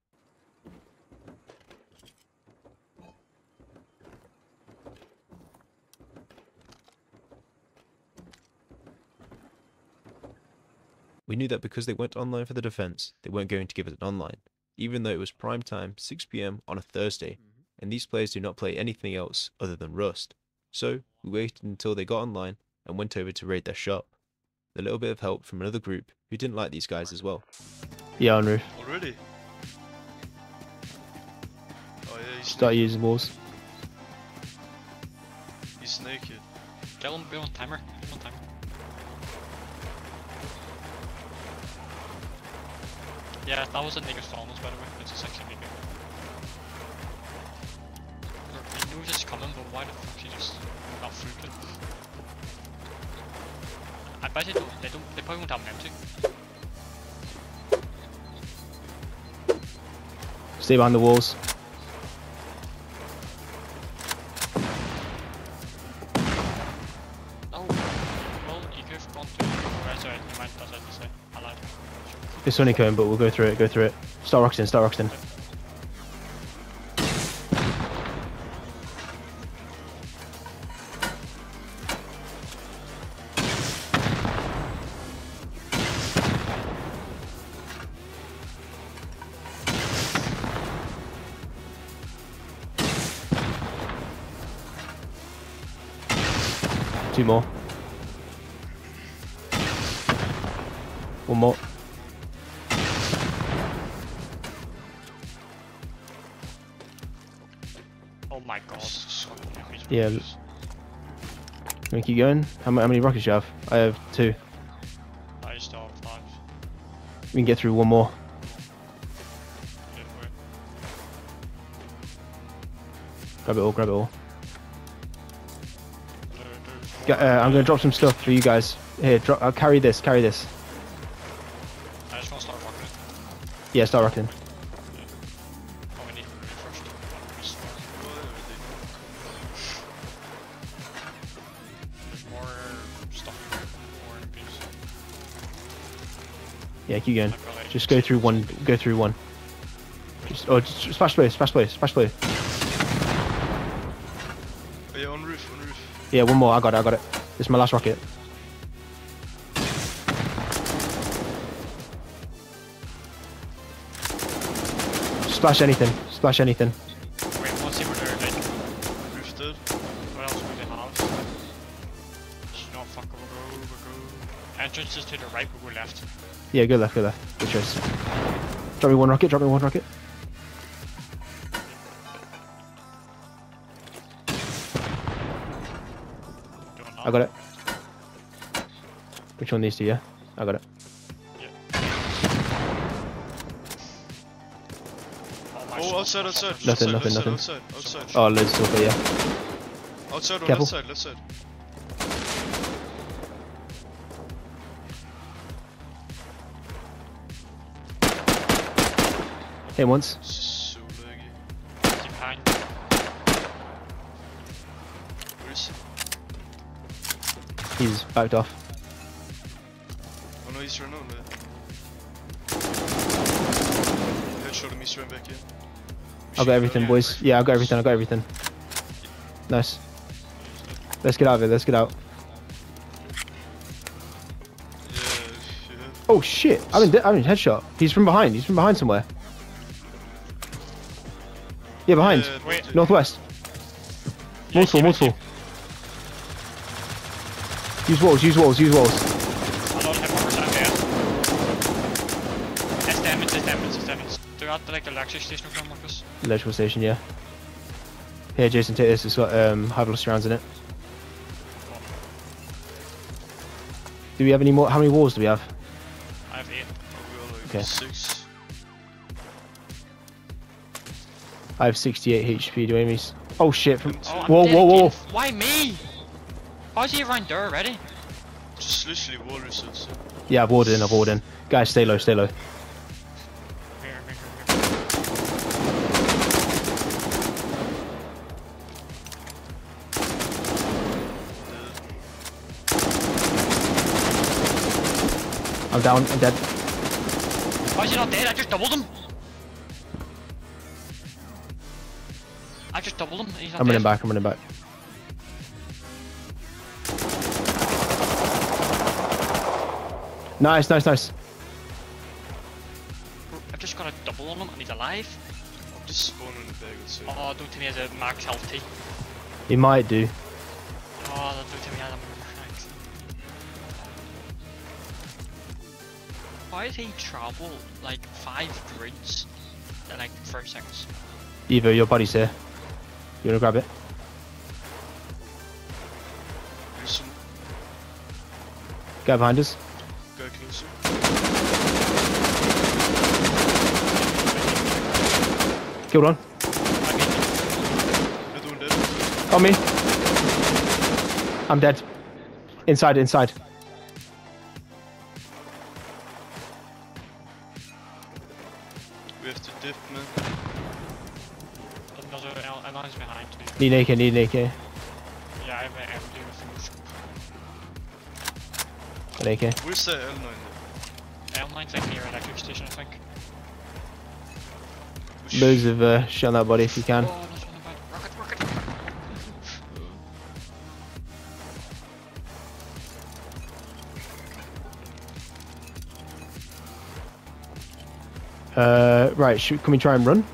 S3: We knew that because they went online for the defense, they weren't going to give us an online, even though it was prime time, 6 pm on a Thursday, and these players do not play anything else other than Rust. So we waited until they got online and went over to raid their shop. With a little bit of help from another group who didn't like these guys as well.
S2: Yeah, on. Oh,
S1: Already? Oh yeah, he's
S2: Start
S1: naked.
S2: using walls.
S1: He's naked.
S4: Kill him, be on timer. Be on timer. Yeah, that was a nigger Thanos by the way. It's a section nigger. Knew this coming, but why the fuck he just not fruited? I bet they don't, they don't, they probably won't have an empty.
S2: Stay behind the walls.
S4: Oh, well, you could have gone to, right, sorry, you might, that's what I say. I lied.
S2: It's honeycomb, but we'll go through it. Go through it. Start Roxton. Start Roxton. Two Keep going? How, how many rockets do you have? I have two.
S4: I still have five.
S2: We can get through one more. Grab it all, grab it all.
S4: There- there's
S2: Ga- uh, I'm gonna drop some stuff for you guys. Here, drop, I'll carry this, carry this.
S4: I just want to start rocking.
S2: Yeah, start rocking. Yeah, keep going.
S4: I've got, like,
S2: Just go through one, go through one. Just, oh, just splash blue, splash blue, splash blue.
S1: Oh, yeah, on roof, on roof.
S2: Yeah, one more, I got it, I got it. This is my last rocket. Splash anything, splash anything. Yeah, go left, go left. Good choice. Drop me one rocket, drop me one rocket. I got it. Which one these two, yeah? I got it.
S4: Oh, my
S1: Oh, outside, outside.
S2: Nothing,
S1: outside,
S2: nothing,
S1: outside,
S2: nothing.
S1: Outside, outside.
S2: Oh, of silver, yeah.
S1: Outside on
S2: Careful.
S1: left side, left side.
S2: Hit once.
S1: So laggy.
S4: Keep behind.
S1: Where is he?
S2: He's backed off.
S1: Oh no, he's run out, mate. Headshot him, he's run back in.
S2: I got everything, boys. Yeah, I've got everything, I've got everything. Nice. Let's get out of here, let's get out. Oh shit! I'm in, I'm in headshot. He's from behind, he's from behind somewhere. Yeah, behind.
S1: Yeah,
S4: Wait.
S2: Northwest.
S4: Yeah,
S2: Multiple, multiple. Use walls, use walls, use walls.
S4: lot of him over time, yeah. It's damage, it's damage, it's damage. They're at the, like the lecture station or something like this.
S2: Electrical station, yeah. Here, Jason, take this. It's got um, high velocity rounds in it. Do we have any more? How many walls do we have?
S4: I have eight.
S1: Oh, we all like
S2: Okay.
S1: six.
S2: I have 68 HP. Do Amy's? Oh shit! From
S4: Oh, I'm
S2: whoa, whoa, whoa!
S4: again. Why me? How's he around there already?
S1: Just literally wall results.
S2: Yeah, I've ordered in. I've ordered in. Guys, stay low, stay low.
S4: Here, here, here, here.
S2: I'm down. I'm dead.
S4: Why is he not dead? I just doubled him. I just doubled him. He's not
S2: I'm running
S4: dead.
S2: back. I'm running back. Nice, nice, nice.
S4: I've just got a double on him and he's alive.
S1: I'm just spawning in the bag with two.
S4: Oh, don't tell me he has a max health tea.
S2: He might do.
S4: Oh, don't tell me he has a max. Why does he travel like five grids in like 30 seconds?
S2: Evo, your body's here. You wanna grab it?
S1: Some
S2: Guy behind us.
S1: guy closer.
S2: Killed one.
S4: I mean,
S1: Another one dead.
S2: On me. I'm dead. Inside, inside. Need AK, need AK.
S4: Yeah, I have an MD with a scope.
S2: An AK.
S1: Where's that L9 then?
S4: L9's like near electric station, I think.
S1: Push.
S2: Loads of uh, shit that body if you can.
S4: Oh, that's one about rocket, rocket.
S2: Uh, right, should, can we try and run?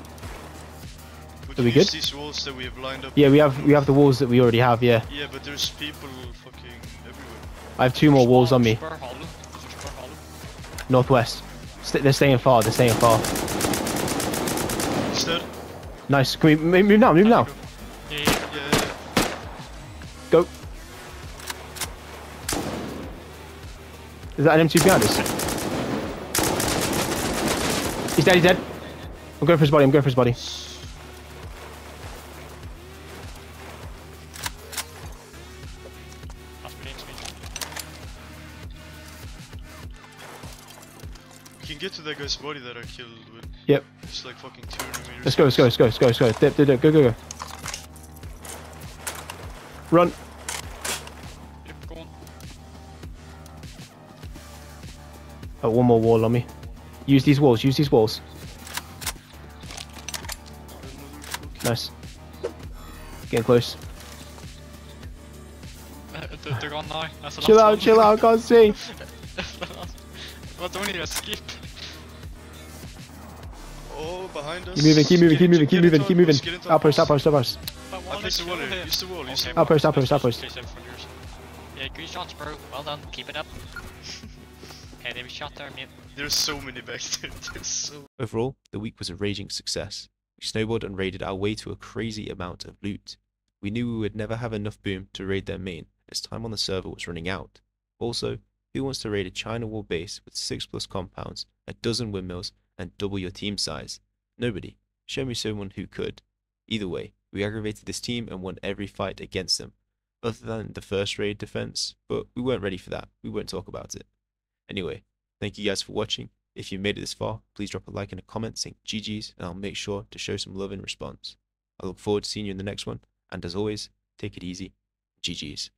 S1: Would
S2: Are we good?
S1: these walls that we have lined up?
S2: Yeah, we have we have the walls that we already have. Yeah,
S1: Yeah, but there's people fucking everywhere.
S2: I have two more walls on me.
S4: Spur hollow. There's a.
S2: Northwest. St- they're staying far. They're staying far.
S1: Is that?
S2: Nice. Can we move now? Move now.
S4: Yeah, yeah,
S1: Yeah, yeah, yeah.
S2: Go. Is that an M2 behind us? He's dead. He's dead. I'm going for his body. I'm going for his body.
S1: Can get to that guy's body that I killed with
S2: Yep.
S1: just like fucking 200 meters.
S2: Let's go. Let's go. Let's go. Let's go. Let's go. Dip, dip, dip. Go. Go. Go. Run.
S4: Yep, go on.
S2: Oh, one more wall on me. Use these walls. Use these walls. Nice. Getting close.
S4: Uh, they're, gone now. That's the
S2: Chill out. Chill out. I can't see.
S4: What's only a skip?
S1: Behind us.
S2: Keep moving. Keep moving. Keep moving. Keep moving. Keep moving.
S1: post, get into our
S2: Outpost. Outpost. Outpost.
S4: But
S1: I placed the wall. Use the wall. Use the wall.
S2: Outpost. Outpost. Outpost.
S4: Place it for yours. Yeah, good shots, bro. Well done. Keep it up. hey, there was shot there, mate.
S1: There's so many back there. *laughs* There's so.
S3: Overall, the week was a raging success. We snowballed and raided our way to a crazy amount of loot. We knew we would never have enough boom to raid their main, as time on the server was running out. Also, who wants to raid a China wall base with 6 plus compounds, a dozen windmills, and double your team size? Nobody. Show me someone who could. Either way, we aggravated this team and won every fight against them, other than the first raid defense, but we weren't ready for that. We won't talk about it. Anyway, thank you guys for watching. If you made it this far, please drop a like and a comment saying GG's, and I'll make sure to show some love in response. I look forward to seeing you in the next one, and as always, take it easy. GG's.